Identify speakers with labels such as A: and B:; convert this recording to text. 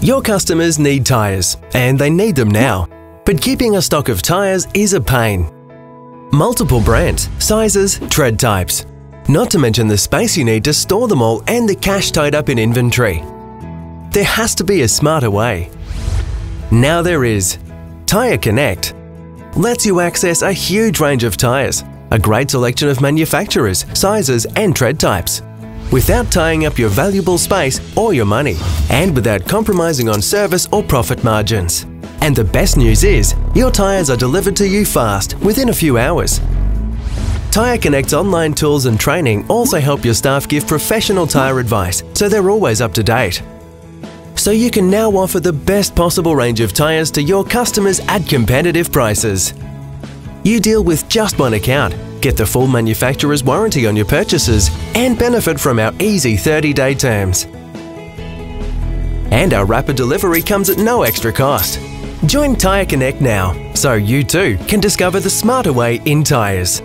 A: Your customers need tyres, and they need them now. But keeping a stock of tyres is a pain. Multiple brands, sizes, tread types. Not to mention the space you need to store them all and the cash tied up in inventory. There has to be a smarter way. Now there is. Tyre Connect lets you access a huge range of tyres, a great selection of manufacturers, sizes and tread types without tying up your valuable space or your money, and without compromising on service or profit margins. And the best news is, your tyres are delivered to you fast, within a few hours. Tyre Connect's online tools and training also help your staff give professional tyre advice, so they're always up to date. So you can now offer the best possible range of tyres to your customers at competitive prices. You deal with just one account Get the full manufacturer's warranty on your purchases and benefit from our easy 30-day terms. And our rapid delivery comes at no extra cost. Join Tyre Connect now, so you too can discover the smarter way in tyres.